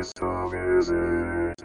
place to music.